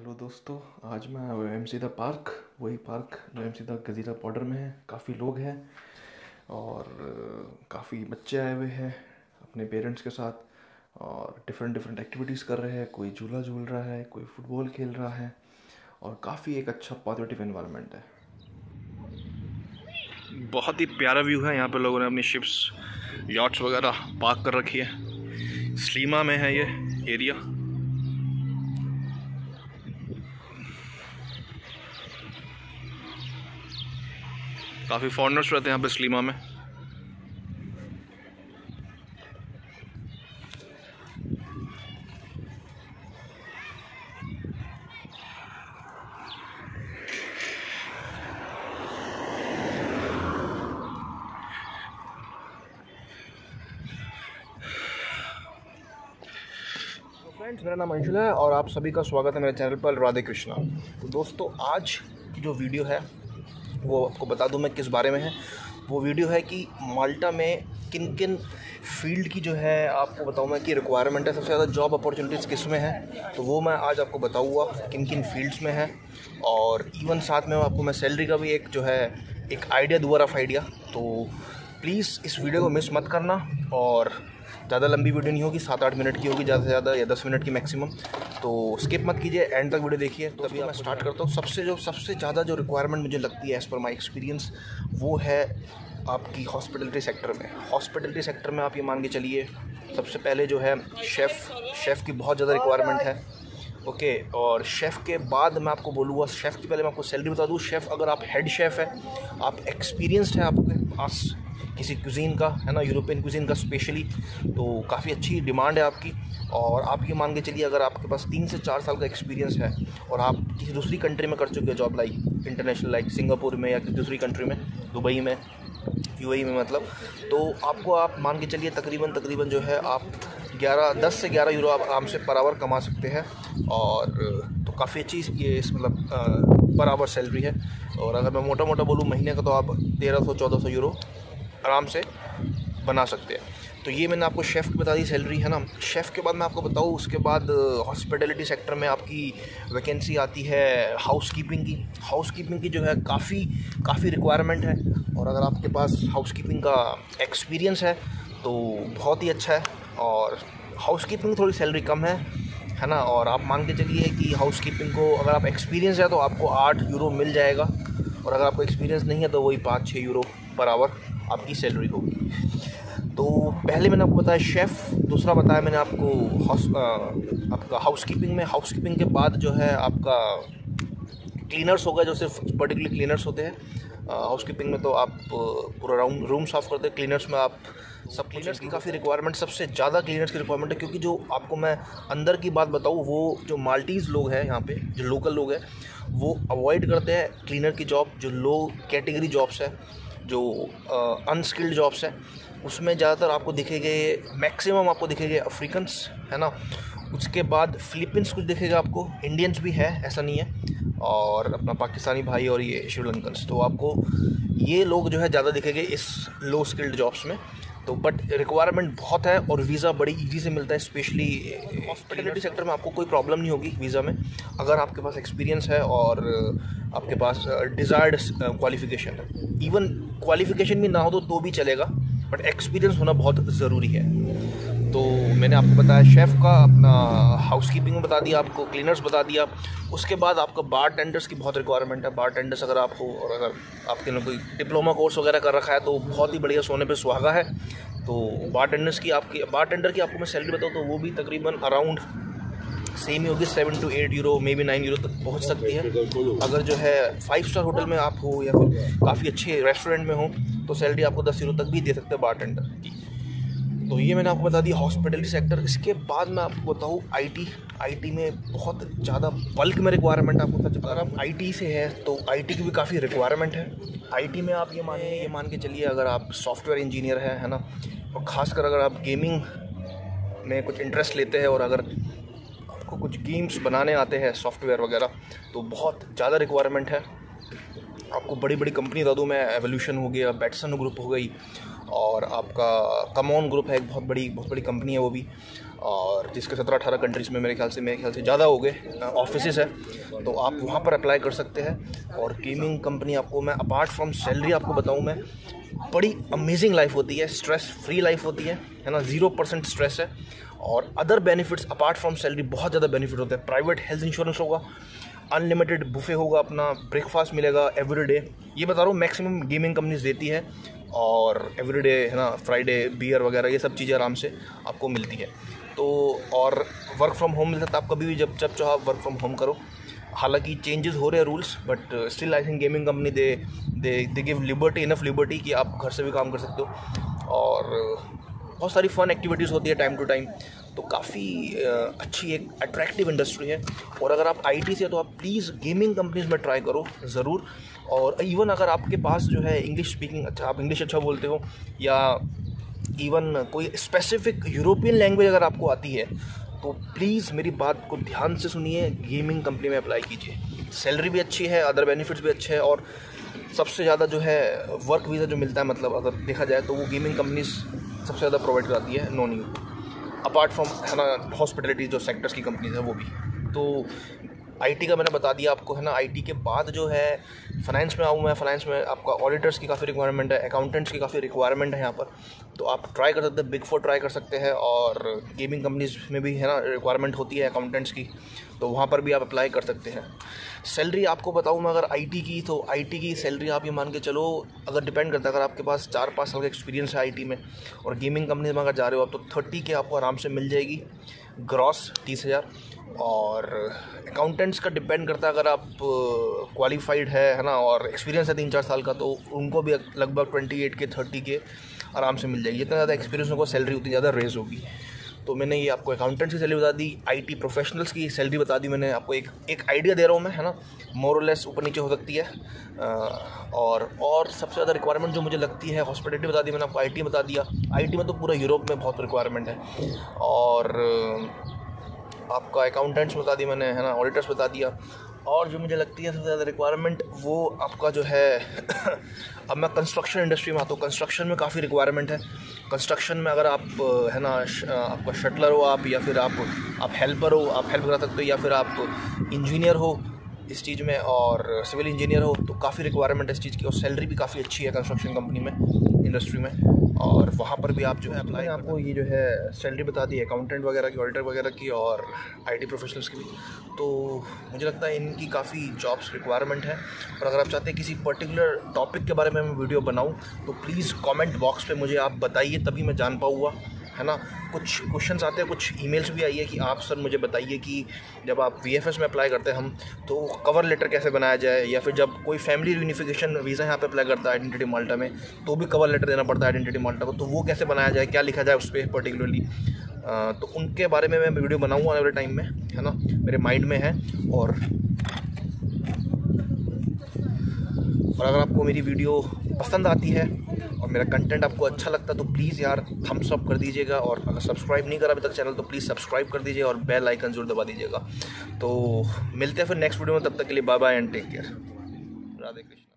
Hello दोस्तों, आज मैं एम सीधा पार्क, वही पार्क जो एम सीधा गजीरा बॉर्डर में है, काफ़ी लोग हैं और काफ़ी बच्चे आए हुए हैं अपने पेरेंट्स के साथ और डिफरेंट डिफरेंट एक्टिविटीज़ कर रहे हैं। कोई झूला झूल रहा है, कोई फुटबॉल खेल रहा है और काफ़ी एक अच्छा पॉजिटिव इन्वायरमेंट है। बहुत ही प्यारा व्यू है यहाँ पर लोगों ने अपनी शिप्स याट्स वगैरह पार्क कर रखी है। स्लीमा में है ये एरिया काफ़ी फॉरनर्स रहते हैं यहाँ पे स्लीमा में। फ्रेंड्स मेरा नाम अंशुल है और आप सभी का स्वागत है मेरे चैनल पर। राधे कृष्णा तो दोस्तों, आज की जो वीडियो है वो आपको बता दूँ मैं किस बारे में है। वो वीडियो है कि माल्टा में किन किन फ़ील्ड की जो है आपको बताऊँ मैं कि रिक्वायरमेंट है, सबसे ज़्यादा जॉब अपॉर्चुनिटीज़ किसमें है। तो वो मैं आज आपको बताऊँगा किन किन फील्ड्स में है। और इवन साथ में आपको मैं सैलरी का भी एक जो है, एक आइडिया दूँ रफ आइडिया तो प्लीज़ इस वीडियो को मिस मत करना और ज़्यादा लंबी वीडियो नहीं होगी सात आठ मिनट की होगी ज़्यादा से ज़्यादा या दस मिनट की मैक्सिमम तो स्किप मत कीजिए एंड तक वीडियो देखिए। तो अभी मैं स्टार्ट करता हूँ। सबसे जो सबसे ज़्यादा जो रिक्वायरमेंट मुझे लगती है एज़ पर माई एक्सपीरियंस वो है आपकी हॉस्पिटलिटी सेक्टर में। हॉस्पिटलिटी सेक्टर में आप ये मान के चलिए सबसे पहले जो है शेफ़ शेफ़ की बहुत ज़्यादा रिक्वायरमेंट है। ओके okay, और शेफ़ के बाद मैं आपको बोलूँगा शेफ़ की पहले मैं आपको सैलरी बता दूँ। शेफ़ अगर आप हेड शेफ़ है आप एक्सपीरियंसड है आपके पास किसी कुजीन का, है ना यूरोपियन कुजीन का स्पेशली तो काफ़ी अच्छी डिमांड है आपकी। और आप ये मान के चलिए, अगर आपके पास तीन से चार साल का एक्सपीरियंस है, और आप किसी दूसरी कंट्री में कर चुके हैं job like international like Singapore में या किसी दूसरी कंट्री में दुबई में यू में मतलब तो आपको आप मान के चलिए, तकरीबन तकरीबन जो है, आप ग्यारह, दस से ग्यारह यूरो आप आराम से पर आवर कमा सकते हैं। और तो काफ़ी अच्छी ये इस मतलब पर आवर सैलरी है। और अगर मैं मोटा मोटा बोलूँ, महीने का तो आप तेरह सौ, चौदह सौ यूरो आराम से बना सकते हैं। तो ये मैंने आपको शेफ़ की बता दी सैलरी, है ना? शेफ़ के बाद मैं आपको बताऊँ, उसके बाद हॉस्पिटलिटी सेक्टर में आपकी वैकेंसी आती है हाउस कीपिंग की। हाउस कीपिंग की जो है काफ़ी काफ़ी रिक्वायरमेंट है। और अगर आपके पास हाउस कीपिंग का एक्सपीरियंस है तो बहुत ही अच्छा है। और हाउस कीपिंग थोड़ी सैलरी कम है है ना? और आप मान के चलिए कि हाउस कीपिंग को अगर आप एक्सपीरियंस है तो आपको आठ यूरो मिल जाएगा। और अगर आपको एक्सपीरियंस नहीं है तो वही पाँच छः यूरो पर आवर आपकी सैलरी होगी। तो पहले मैंने आपको बताया शेफ़ दूसरा बताया मैंने आपको हाउस आपका हाउस कीपिंग में। हाउस कीपिंग के बाद जो है आपका क्लीनर्स होगा जो सिर्फ़ पर्टिकुलर क्लीनर्स होते हैं। हाउस कीपिंग में तो आप पूरा राउंड रूम साफ़ करते हैं। क्लीनर्स में आप सब क्लीनर्स की काफ़ी रिक्वायरमेंट सबसे ज़्यादा क्लीनर्स की रिक्वायरमेंट है, क्योंकि जो आपको मैं अंदर की बात बताऊँ, वो जो माल्टीज़ लोग हैं यहाँ पे, जो लोकल लोग हैं, वो अवॉइड करते हैं क्लीनर की जॉब जो लो कैटेगरी जॉब्स है। जो अनस्किल्ड जॉब्स हैं, उसमें ज़्यादातर आपको दिखेंगे मैक्सिमम आपको दिखेंगे अफ्रीकन्स है ना? उसके बाद फिलीपींस कुछ दिखेगा आपको इंडियंस भी है, ऐसा नहीं है। और अपना पाकिस्तानी भाई और ये श्रीलंकन्स तो आपको ये लोग जो है ज़्यादा दिखेंगे इस लो स्किल्ड जॉब्स में। तो बट रिक्वायरमेंट बहुत है और वीज़ा बड़ी ईजी से मिलता है स्पेशली हॉस्पिटलिटी सेक्टर में आपको कोई प्रॉब्लम नहीं होगी वीज़ा में। अगर आपके पास एक्सपीरियंस है और आपके पास डिज़ायर्ड क्वालिफिकेशन है। इवन क्वालिफिकेशन भी ना हो तो तो भी चलेगा बट एक्सपीरियंस होना बहुत ज़रूरी है। तो मैंने आपको बताया शेफ़ का अपना हाउस कीपिंग बता दिया आपको क्लीनर्स बता दिया। उसके बाद आपका बार टेंडर्स की बहुत रिक्वायरमेंट है। बार टेंडर्स अगर आप हो और अगर आपके ने कोई डिप्लोमा कोर्स वगैरह कर रखा है तो बहुत ही बढ़िया सोने पे सुहागा है। तो बार टेंडर्स की आपकी बार टेंडर की आपको मैं सैलरी बताऊँ तो वो भी तकरीबन अराउंड सेम ही होगी seven to eight euro maybe nine euro तक पहुँच सकती है। अगर जो है फाइव स्टार होटल में आप हो, या फिर काफ़ी अच्छे रेस्टोरेंट में हो तो सैलरी आपको दस यूरो तक भी दे सकते हैं बार टेंडर की तो ये मैंने आपको बता दी हॉस्पिटलिटी सेक्टर इसके बाद मैं आपको बताऊँ आईटी आईटी में बहुत ज़्यादा बल्क में रिक्वायरमेंट आपको सच अगर आप आईटी से है तो आईटी की भी काफ़ी रिक्वायरमेंट है। आईटी में आप ये मानिए, ये मान के चलिए, अगर आप सॉफ्टवेयर इंजीनियर है है ना? और ख़ासकर अगर आप गेमिंग में कुछ इंटरेस्ट लेते हैं और अगर आपको कुछ गेम्स बनाने आते हैं सॉफ्टवेयर वगैरह तो बहुत ज़्यादा रिक्वायरमेंट है। आपको बड़ी बड़ी कंपनी बता दूँ मैं एवोल्यूशन हो गया बैटसन ग्रुप हो गई और आपका कमोन ग्रुप है, एक बहुत बड़ी बहुत बड़ी कंपनी है वो भी। और जिसके सत्रह अठारह कंट्रीज़ में मेरे ख्याल से, मेरे ख्याल से ज़्यादा हो गए ऑफ़िस है। तो आप वहाँ पर अप्लाई कर सकते हैं और गेमिंग कंपनी आपको मैं अपार्ट फ्रॉम सैलरी आपको बताऊँ मैं, बड़ी अमेजिंग लाइफ होती है स्ट्रेस फ्री लाइफ होती है है ना? ज़ीरो परसेंट स्ट्रेस है। और other benefits apart from salary बहुत ज़्यादा बेनिफिट होते हैं। प्राइवेट हेल्थ इंश्योरेंस होगा अनलिमिटेड बुफे होगा, अपना ब्रेकफास्ट मिलेगा एवरी डे ये बता रहा हूँ मैक्सिमम गेमिंग कंपनीज़ देती है। और एवरीडे है ना फ्राइडे बियर वगैरह, ये सब चीज़ें आराम से आपको मिलती है। तो और वर्क फ्रॉम होम मिलता है आप कभी भी जब जब चाहो आप वर्क फ्रॉम होम करो। हालाँकि चेंजेस हो रहे हैं rules but still I think gaming company they they they give liberty enough liberty कि आप घर से भी काम कर सकते हो। और बहुत सारी फ़न एक्टिविटीज़ होती है टाइम टू टाइम तो काफ़ी अच्छी एक अट्रैक्टिव इंडस्ट्री है। और अगर आप आईटी से तो आप प्लीज़ गेमिंग कंपनीज़ में ट्राई करो, ज़रूर। और इवन अगर आपके पास जो है इंग्लिश स्पीकिंग अच्छा आप इंग्लिश अच्छा बोलते हो, या इवन कोई स्पेसिफिक यूरोपियन लैंग्वेज अगर आपको आती है तो प्लीज़ मेरी बात को ध्यान से सुनिए गेमिंग कंपनी में अप्लाई कीजिए। सैलरी भी अच्छी है अदर बेनिफिट्स भी अच्छे हैं, और सबसे ज़्यादा जो है वर्क वीज़ा जो मिलता है मतलब अगर देखा जाए तो वो गेमिंग कंपनीज़ सबसे ज़्यादा प्रोवाइड कराती है नॉन यू अपार्ट फ्रॉम है ना हॉस्पिटलिटी जो सेक्टर्स की कंपनीज़ है, वो भी। तो आईटी का मैंने बता दिया आपको, है ना? आईटी के बाद जो है फाइनेंस में आऊँ मैं फाइनेंस में आपका ऑडिटर्स की काफ़ी रिक्वायरमेंट है अकाउंटेंट्स की काफ़ी रिक्वायरमेंट है यहाँ पर। तो आप ट्राई कर सकते हैं बिग फोर ट्राई कर सकते हैं और गेमिंग कंपनीज़ में भी, है ना रिक्वायरमेंट होती है अकाउंटेंट्स की। तो वहाँ पर भी आप अप्लाई कर सकते हैं। सैलरी आपको बताऊँ मैं, अगर आईटी की तो आईटी की सैलरी आप ये मान के चलो, अगर डिपेंड करता है, अगर आपके पास चार पाँच साल का एक्सपीरियंस है आईटी में, और गेमिंग कंपनी में अगर जा रहे हो आप तो थर्टी के आपको आराम से मिल जाएगी। ग्रॉस तीस हज़ार और अकाउंटेंट्स का डिपेंड करता है अगर आप क्वालिफाइड है है ना? और एक्सपीरियंस है तीन चार साल का तो उनको भी लगभग ट्वेंटी एट के थर्टी के आराम से मिल जाएगी। जितना ज़्यादा एक्सपीरियंस होगा सैलरी उतनी ज़्यादा रेज होगी। तो मैंने ये आपको अकाउंटेंट्स की सैलरी बता दी आईटी प्रोफेशनल्स की सैलरी बता दी मैंने आपको। एक एक आइडिया दे रहा हूँ मैं, है ना? मोर लेस ऊपर नीचे हो सकती है। और और सबसे ज़्यादा रिक्वायरमेंट जो मुझे लगती है हॉस्पिटलिटी बता दी मैंने आपको आईटी बता दिया। आईटी में तो पूरा यूरोप में बहुत रिक्वायरमेंट है। और आपका अकाउंटेंट्स बता दी मैंने, है ना? ऑडिटर्स बता दिया। और जो मुझे लगती है सबसे ज़्यादा रिक्वायरमेंट वो आपका जो है, अब मैं कंस्ट्रक्शन इंडस्ट्री में आता हूँ। कंस्ट्रक्शन में काफ़ी रिक्वायरमेंट है। कंस्ट्रक्शन में अगर आप, है ना आपका शटलर हो आप, या फिर आप आप हेल्पर हो, आप हेल्प करा सकते हो, या फिर आप इंजीनियर हो इस चीज़ में, और सिविल इंजीनियर हो तो काफ़ी रिक्वायरमेंट है इस चीज़ की, और सैलरी भी काफ़ी अच्छी है कंस्ट्रक्शन कंपनी में इंडस्ट्री में। और वहाँ पर भी आप जो है अप्लाई आपको ये जो है सैलरी बता दी अकाउंटेंट वगैरह की ऑडिटर वगैरह की और आईटी प्रोफेशनल्स की भी। तो मुझे लगता है इनकी काफ़ी जॉब्स रिक्वायरमेंट है। और अगर आप चाहते हैं किसी पर्टिकुलर टॉपिक के बारे में मैं वीडियो बनाऊँ तो प्लीज़ कॉमेंट बॉक्स पर मुझे आप बताइए तभी मैं जान पाऊँगा। है ना? कुछ क्वेश्चन आते हैं, कुछ ईमेल्स भी आई है कि आप सर मुझे बताइए कि जब आप वी में अप्लाई करते हैं हम तो कवर लेटर कैसे बनाया जाए? या फिर जब कोई फैमिली यूनिफिकेशन वीज़ा यहाँ पे अप्लाई करता है आइडेंटिटी माल्टा में तो भी कवर लेटर देना पड़ता है आइडेंटिटी माल्टा को। तो वो कैसे बनाया जाए? क्या लिखा जाए उस पर पर्टिकुलरली तो उनके बारे में मैं वीडियो बनाऊँगा आने वाले टाइम में, है ना? मेरे माइंड में है और और अगर आपको मेरी वीडियो पसंद आती है और मेरा कंटेंट आपको अच्छा लगता है तो प्लीज़ यार थम्स अप कर दीजिएगा और अगर सब्सक्राइब नहीं करा अभी तक चैनल तो प्लीज़ सब्सक्राइब कर दीजिए और बेल आइकन ज़रूर दबा दीजिएगा। तो मिलते हैं फिर नेक्स्ट वीडियो में, तब तक के लिए bye bye and take care Radhe Krishna.